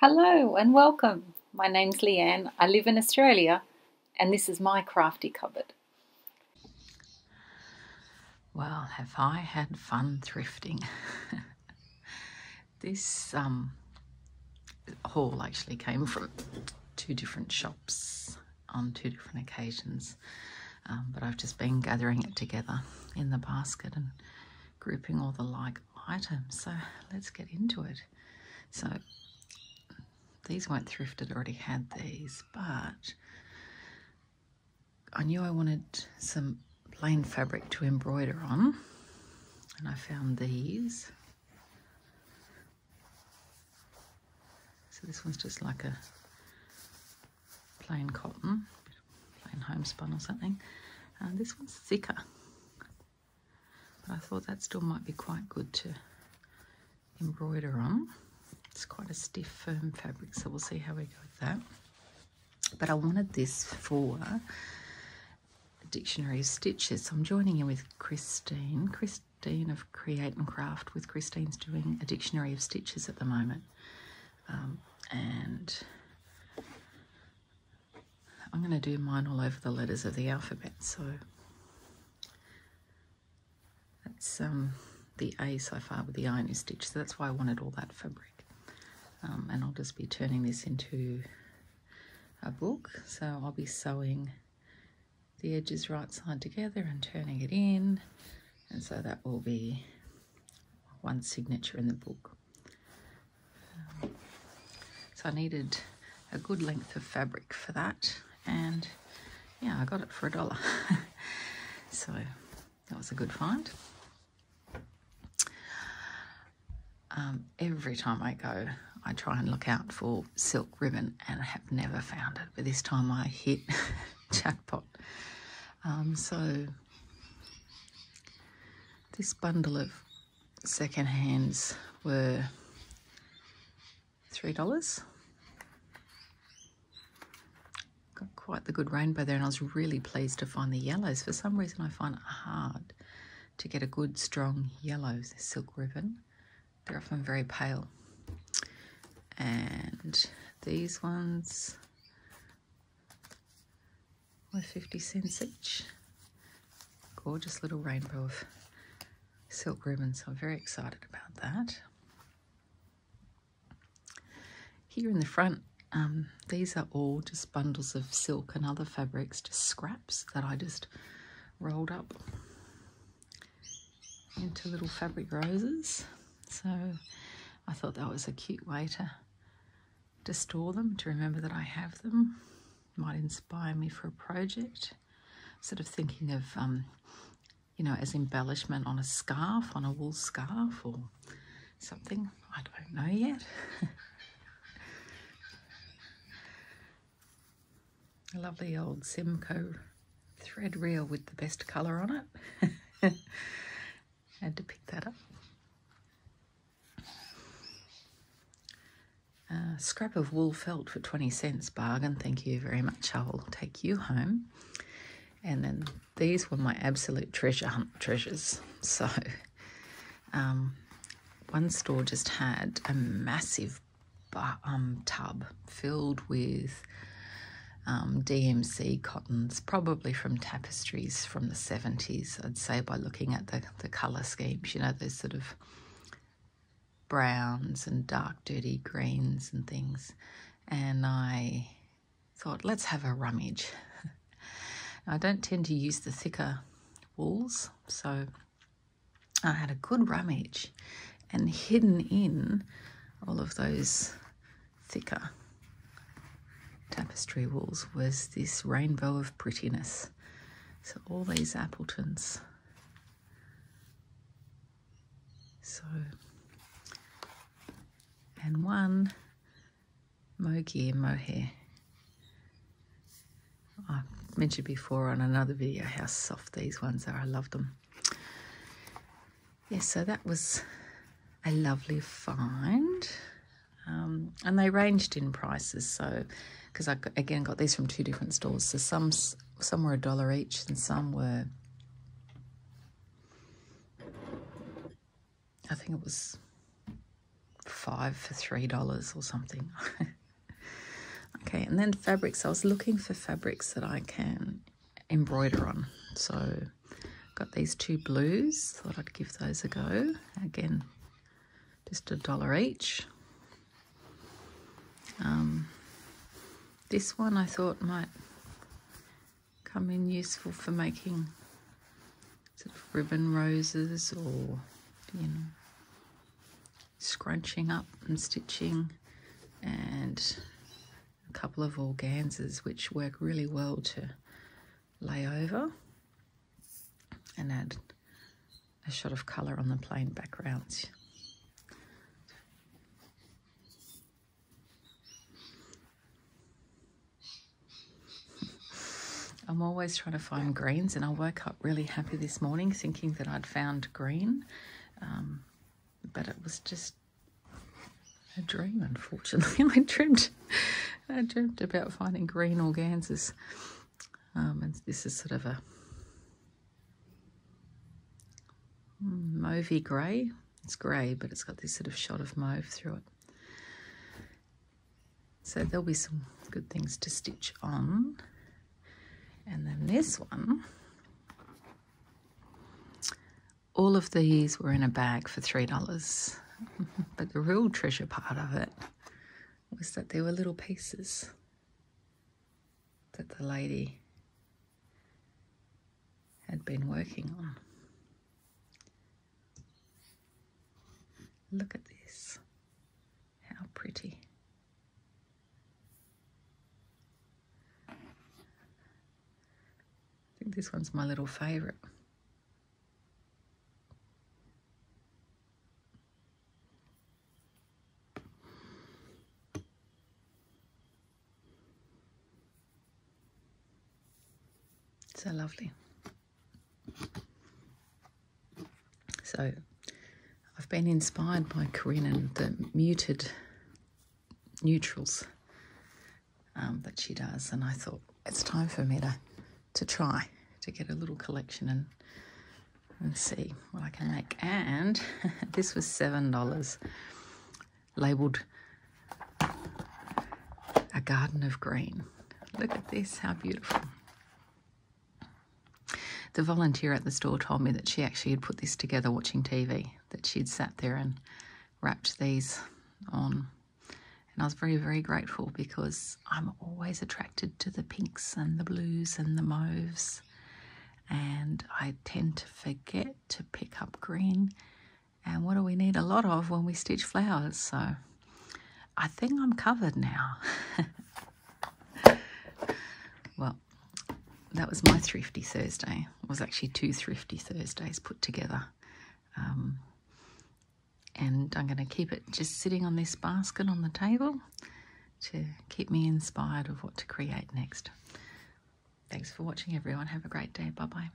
Hello and welcome. My name's Leanne. I live in Australia and this is my crafty cupboard. Well, have I had fun thrifting? this um, haul actually came from two different shops on two different occasions, um, but I've just been gathering it together in the basket and grouping all the like items. So let's get into it. So these weren't thrifted, already had these, but I knew I wanted some plain fabric to embroider on, and I found these. So this one's just like a plain cotton, plain homespun or something. And this one's thicker. But I thought that still might be quite good to embroider on. It's quite a stiff, firm fabric, so we'll see how we go with that. But I wanted this for a dictionary of stitches. So I'm joining in with Christine. Christine of Create and Craft with Christine's doing a dictionary of stitches at the moment. Um, and I'm going to do mine all over the letters of the alphabet. So that's um, the A so far with the iron stitch. So that's why I wanted all that fabric um, and I'll just be turning this into a book. So I'll be sewing the edges right side together and turning it in. And so that will be one signature in the book. Um, so I needed a good length of fabric for that. And yeah I got it for a dollar. So that was a good find. Um, every time I go I try and look out for silk ribbon and have never found it. But this time I hit jackpot. Um, so this bundle of second hands were $3. Got quite the good rainbow there and I was really pleased to find the yellows. For some reason I find it hard to get a good strong yellow silk ribbon. They're often very pale and these ones were 50 cents each. Gorgeous little rainbow of silk ribbon, so I'm very excited about that. Here in the front, um, these are all just bundles of silk and other fabrics, just scraps that I just rolled up into little fabric roses. So I thought that was a cute way to to store them, to remember that I have them. Might inspire me for a project. Sort of thinking of, um, you know, as embellishment on a scarf, on a wool scarf or something. I don't know yet. a lovely old Semco thread reel with the best colour on it. Had to pick that up. A scrap of wool felt for 20 cents bargain. Thank you very much. I'll take you home. And then these were my absolute treasure hunt treasures. So um, one store just had a massive um, tub filled with um, DMC cottons, probably from tapestries from the 70s, I'd say, by looking at the, the colour schemes. You know, those sort of browns and dark dirty greens and things. And I thought, let's have a rummage. I don't tend to use the thicker wools, so I had a good rummage and hidden in all of those thicker tapestry wools was this rainbow of prettiness. So all these Appletons. So and one mohair mohair. I mentioned before on another video how soft these ones are. I love them. Yes, so that was a lovely find. Um, and they ranged in prices. So, because I again got these from two different stores. So some some were a dollar each, and some were. I think it was five for three dollars or something. okay, and then fabrics. I was looking for fabrics that I can embroider on. So got these two blues. Thought I'd give those a go. Again, just a dollar each. Um, this one I thought might come in useful for making sort of ribbon roses or, you know, scrunching up and stitching and a couple of organzas which work really well to lay over and add a shot of colour on the plain backgrounds. I'm always trying to find greens, and I woke up really happy this morning thinking that I'd found green, um, but it was just a dream. Unfortunately, I dreamt, I dreamt about finding green organzas, um, and this is sort of a mauvey grey. It's grey, but it's got this sort of shot of mauve through it. So there'll be some good things to stitch on. And then this one, all of these were in a bag for $3. but the real treasure part of it was that there were little pieces that the lady had been working on. Look at this. How pretty. I think this one's my little favourite. So lovely. So I've been inspired by Corrine and the muted neutrals um, that she does, and I thought it's time for me to, to try to get a little collection and and see what I can make. And this was seven dollars, labelled a garden of green. Look at this, how beautiful. The volunteer at the store told me that she actually had put this together watching TV, that she'd sat there and wrapped these on. And I was very, very grateful because I'm always attracted to the pinks and the blues and the mauves and I tend to forget to pick up green. And what do we need a lot of when we stitch flowers? So I think I'm covered now. well, that was my thrifty Thursday. It was actually two thrifty Thursdays put together. Um, and I'm going to keep it just sitting on this basket on the table to keep me inspired of what to create next. Thanks for watching, everyone. Have a great day. Bye bye.